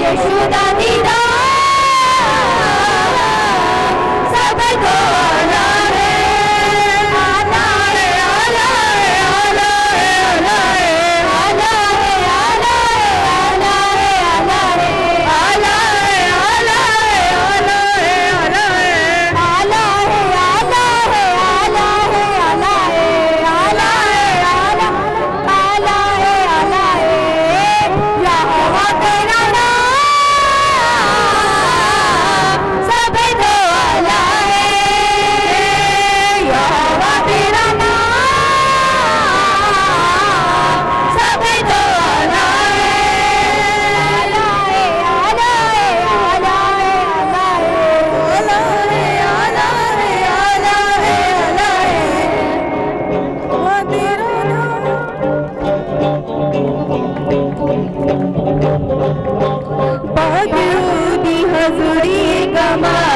Yeshua. मजूरी कमा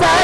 Sớ